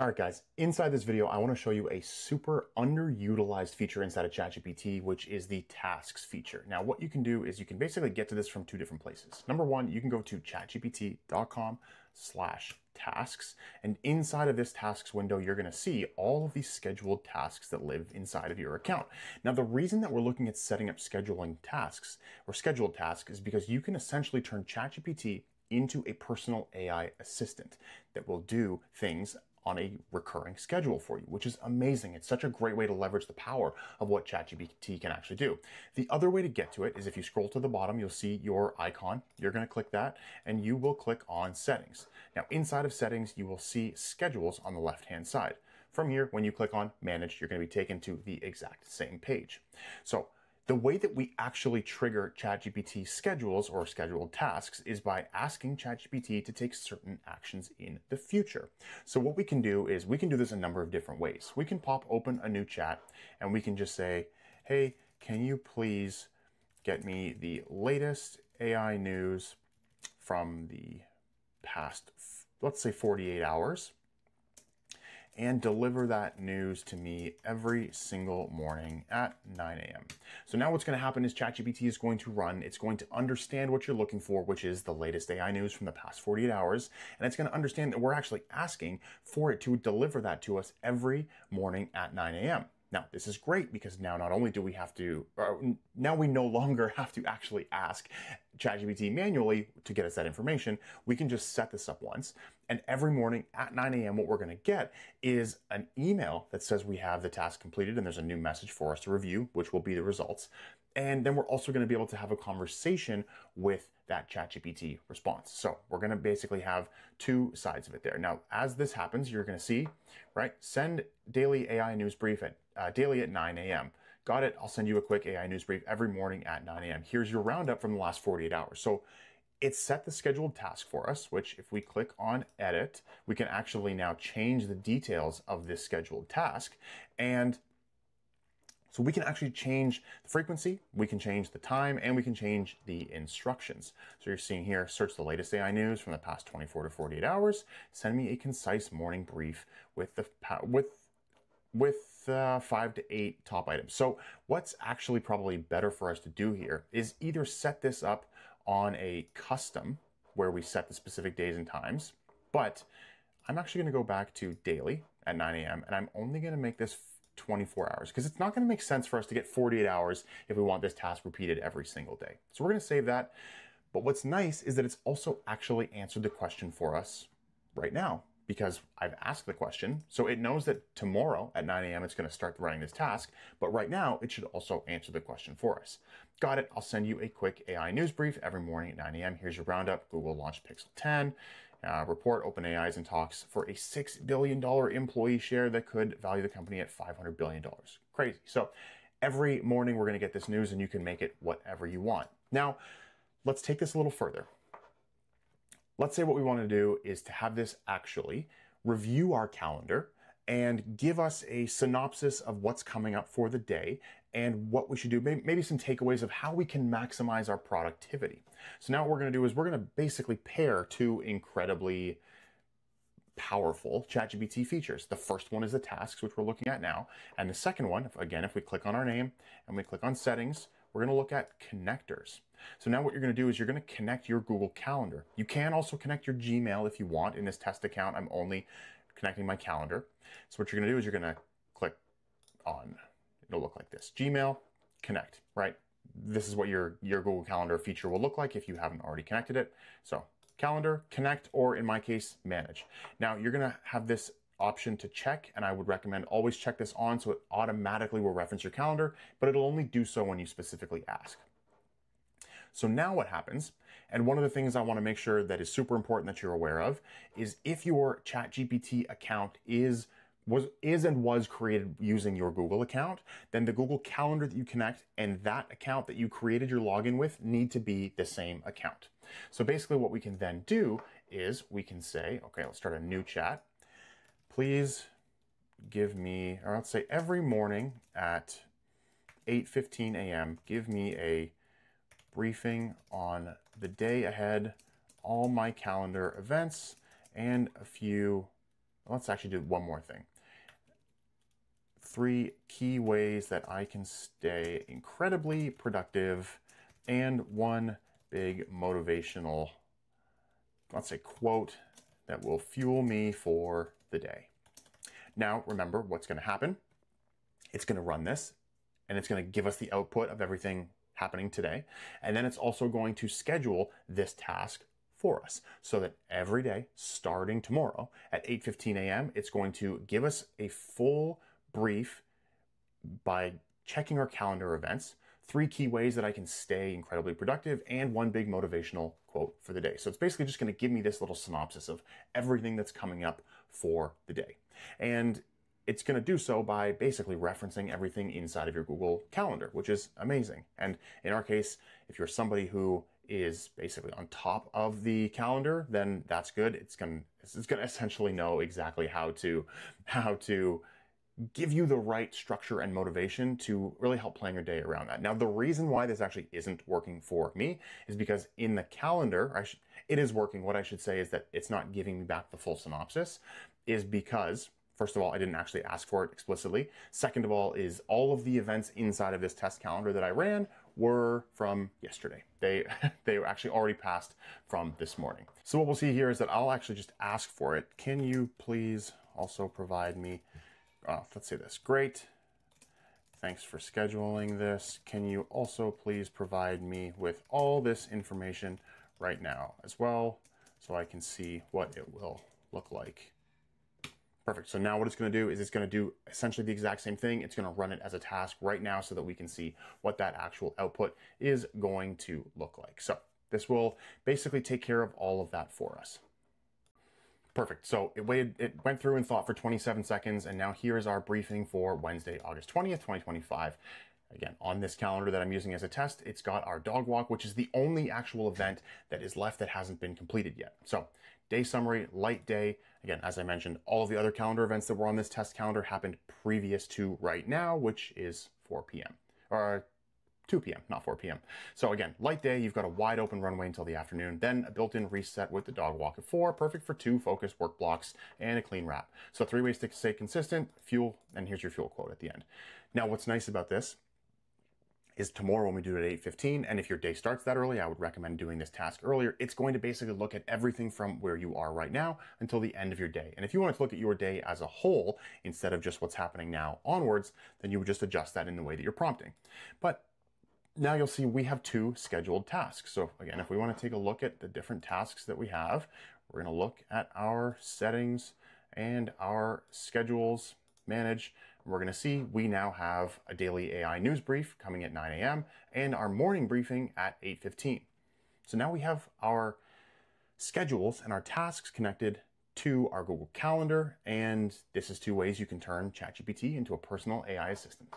All right, guys, inside this video, I want to show you a super underutilized feature inside of ChatGPT, which is the tasks feature. Now, what you can do is you can basically get to this from two different places. Number one, you can go to chatgpt.com slash tasks. And inside of this tasks window, you're going to see all of these scheduled tasks that live inside of your account. Now, the reason that we're looking at setting up scheduling tasks or scheduled tasks is because you can essentially turn ChatGPT into a personal AI assistant that will do things on a recurring schedule for you, which is amazing. It's such a great way to leverage the power of what ChatGPT can actually do. The other way to get to it is if you scroll to the bottom, you'll see your icon. You're going to click that and you will click on settings. Now inside of settings, you will see schedules on the left hand side. From here, when you click on manage, you're going to be taken to the exact same page. So the way that we actually trigger ChatGPT schedules or scheduled tasks is by asking ChatGPT to take certain actions in the future. So what we can do is we can do this a number of different ways. We can pop open a new chat and we can just say, hey, can you please get me the latest AI news from the past, let's say 48 hours? And deliver that news to me every single morning at 9 a.m. So now what's going to happen is ChatGPT is going to run, it's going to understand what you're looking for, which is the latest AI news from the past 48 hours, and it's going to understand that we're actually asking for it to deliver that to us every morning at 9 a.m. Now, this is great because now not only do we have to, now we no longer have to actually ask ChatGPT manually to get us that information. We can just set this up once. And every morning at 9 a.m., what we're going to get is an email that says we have the task completed and there's a new message for us to review, which will be the results. And then we're also going to be able to have a conversation with that ChatGPT response. So we're going to basically have two sides of it there. Now, as this happens, you're going to see, right, send daily AI news brief at uh, daily at 9 a.m. Got it. I'll send you a quick AI news brief every morning at 9 a.m. Here's your roundup from the last 48 hours. So it set the scheduled task for us, which if we click on edit, we can actually now change the details of this scheduled task. And so we can actually change the frequency, we can change the time, and we can change the instructions. So you're seeing here, search the latest AI news from the past 24 to 48 hours, send me a concise morning brief with the, with with uh, five to eight top items. So what's actually probably better for us to do here is either set this up on a custom where we set the specific days and times, but I'm actually going to go back to daily at 9 a.m. and I'm only going to make this 24 hours because it's not going to make sense for us to get 48 hours if we want this task repeated every single day. So we're going to save that. But what's nice is that it's also actually answered the question for us right now because I've asked the question. So it knows that tomorrow at 9 a.m. it's going to start running this task, but right now it should also answer the question for us. Got it. I'll send you a quick AI news brief every morning at 9 a.m. Here's your roundup. Google launched Pixel 10. Uh, report OpenAI's in talks for a $6 billion employee share that could value the company at $500 billion. Crazy. So every morning we're going to get this news and you can make it whatever you want. Now, let's take this a little further. Let's say what we want to do is to have this actually review our calendar and give us a synopsis of what's coming up for the day and what we should do, maybe some takeaways of how we can maximize our productivity. So now what we're going to do is we're going to basically pair two incredibly powerful ChatGPT features. The first one is the tasks, which we're looking at now. And the second one, again, if we click on our name and we click on settings, we're going to look at connectors. So now what you're going to do is you're going to connect your Google Calendar. You can also connect your Gmail if you want. In this test account, I'm only connecting my calendar. So what you're going to do is you're going to click on, it'll look like this, Gmail, connect, right? This is what your, your Google Calendar feature will look like if you haven't already connected it. So calendar, connect, or in my case, manage. Now you're going to have this option to check, and I would recommend always check this on so it automatically will reference your calendar, but it'll only do so when you specifically ask. So now what happens, and one of the things I want to make sure that is super important that you're aware of, is if your ChatGPT account is was is and was created using your Google account, then the Google Calendar that you connect and that account that you created your login with need to be the same account. So basically what we can then do is we can say, okay, let's start a new chat please give me, or let's say every morning at 8.15 a.m., give me a briefing on the day ahead, all my calendar events, and a few, let's actually do one more thing. Three key ways that I can stay incredibly productive and one big motivational, let's say, quote that will fuel me for the day. Now, remember what's going to happen. It's going to run this and it's going to give us the output of everything happening today. And then it's also going to schedule this task for us so that every day starting tomorrow at 8:15 a.m. it's going to give us a full brief by checking our calendar events three key ways that I can stay incredibly productive, and one big motivational quote for the day. So it's basically just going to give me this little synopsis of everything that's coming up for the day. And it's going to do so by basically referencing everything inside of your Google Calendar, which is amazing. And in our case, if you're somebody who is basically on top of the calendar, then that's good. It's going to, it's going to essentially know exactly how to how to give you the right structure and motivation to really help plan your day around that. Now, the reason why this actually isn't working for me is because in the calendar, it is working. What I should say is that it's not giving me back the full synopsis, is because First of all, I didn't actually ask for it explicitly. Second of all, is all of the events inside of this test calendar that I ran were from yesterday. They they were actually already passed from this morning. So what we'll see here is that I'll actually just ask for it. Can you please also provide me uh, let's say this. Great. Thanks for scheduling this. Can you also please provide me with all this information right now as well so I can see what it will look like. Perfect. So now what it's going to do is it's going to do essentially the exact same thing. It's going to run it as a task right now so that we can see what that actual output is going to look like. So this will basically take care of all of that for us. Perfect. So it, waited, it went through and thought for 27 seconds, and now here is our briefing for Wednesday, August 20th, 2025. Again, on this calendar that I'm using as a test, it's got our dog walk, which is the only actual event that is left that hasn't been completed yet. So day summary, light day. Again, as I mentioned, all of the other calendar events that were on this test calendar happened previous to right now, which is 4 p.m. or 2 p.m., not 4 p.m. So again, light day, you've got a wide open runway until the afternoon, then a built-in reset with the dog walk at 4, perfect for two focused work blocks and a clean wrap. So three ways to stay consistent, fuel, and here's your fuel quote at the end. Now, what's nice about this is tomorrow when we do it at 8.15, and if your day starts that early, I would recommend doing this task earlier. It's going to basically look at everything from where you are right now until the end of your day. And if you want to look at your day as a whole, instead of just what's happening now onwards, then you would just adjust that in the way that you're prompting. But now you'll see we have two scheduled tasks. So again, if we want to take a look at the different tasks that we have, we're going to look at our settings and our schedules manage. We're going to see we now have a daily AI news brief coming at 9 a.m. and our morning briefing at 8.15. So now we have our schedules and our tasks connected to our Google Calendar, and this is two ways you can turn ChatGPT into a personal AI assistant.